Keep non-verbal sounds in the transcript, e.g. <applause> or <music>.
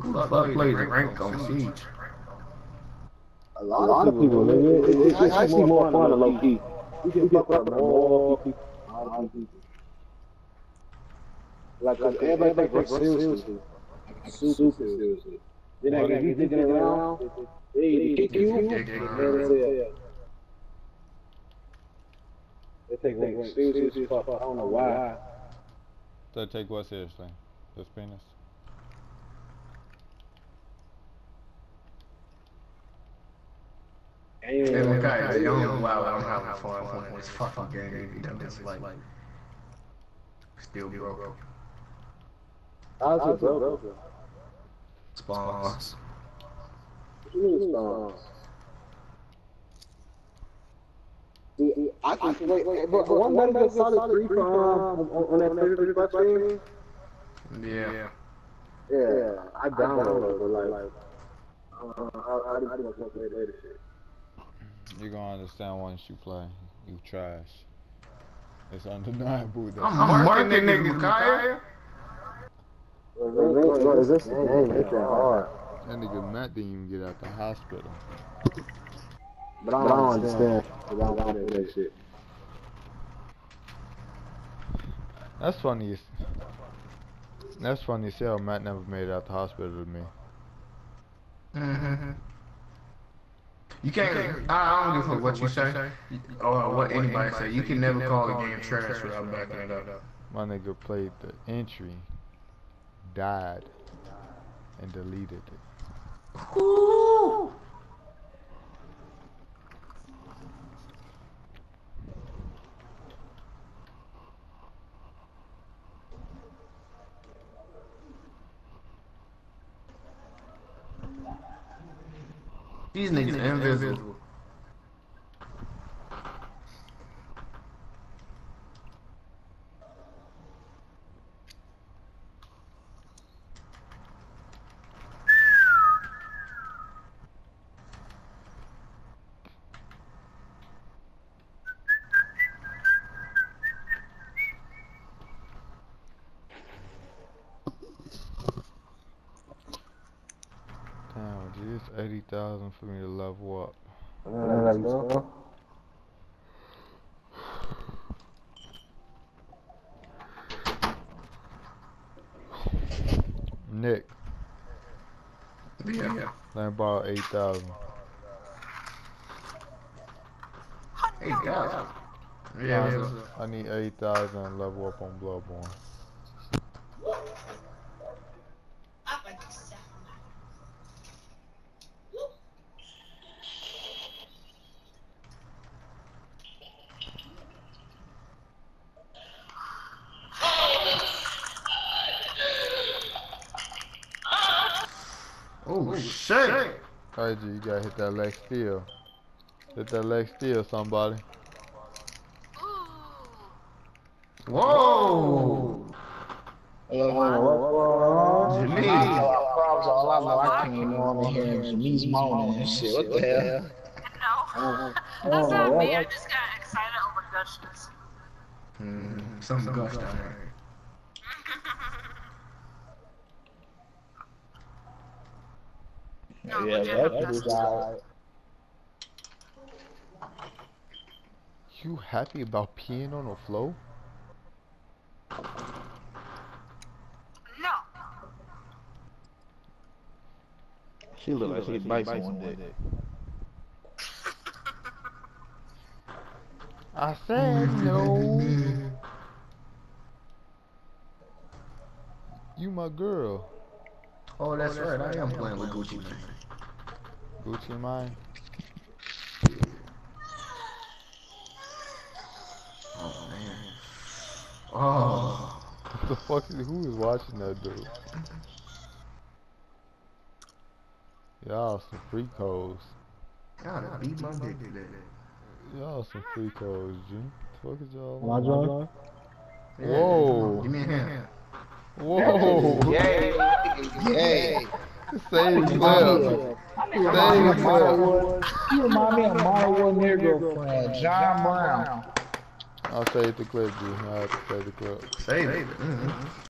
Who the fuck plays rank on Siege? A lot, a lot of people, nigga. It, it's, it's actually more fun to low key. You can fuck up more people. A lot of people. Like, cause everybody takes it seriously. Like, super seriously. Then like, if you thinking around, they either kick you, they say, they take rank seriously as fuck. I don't know why. They take what seriously? This penis? Hey, okay, yo, wow, I'm having fun playing this fucking game. You know, it's like, still broke. How's it, bro? Spawns. What you mean spawns? See, I can wait, wait, but one better than solid three from on, on that thirty five stream. Yeah. Yeah, I downloaded, but like, like, uh, I, I didn't want to play that shit. You're gonna understand once you play. You trash. It's undeniable that I'm marking niggas, Kaya. Bro, is this game? It's that hard. that nigga Matt didn't even get out the hospital. But I don't understand. Cause I don't want that shit. That's funny. That's funny as hell. Matt never made it out the hospital to me. Mm-hmm. You can't. I, I don't give a fuck what you say or what anybody say. You can never call a game trash without backing it up. My nigga played the entry, died, and deleted it. These niggas invisible. Damn, G, it's 80,000 for me to level up. Let's go. Nick, Yeah. let me borrow 8,000. Hey guys. Yeah. I need 8,000 and level up on Bloodborne. Oh shit. Alright, G, you gotta hit that leg steel. Hit that leg steel, somebody. Whoa. Janice. Problems, all I know, I came on in here and Janice moaning and shit. What the hell? No, uh, that's not uh, me. Uh. I just got excited over gushes. Mm, some gush down there. No, Yeah, that gushes. was. You happy about peeing on the floor? No. She look like she bites one day. I said no. You my girl. Oh, that's oh, right. I am playing with Gucci Mane. Gucci mine. Oh man. Oh. What the fuck is who is watching that dude? Y'all some freak hoes. God, I beat my dick today. Y'all some freak hoes, G. Fuck is y'all Am I joining? Yeah, Whoa. Give me a hand. Whoa! Yay! <laughs> Yay! Same clip. Same clip. You remind me of my one nigga friend, John Brown. I'll save the clip, G. I have to save the clip. Save it. Mhm.